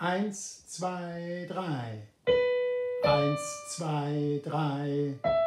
Eins, zwei, drei. Eins, zwei, drei.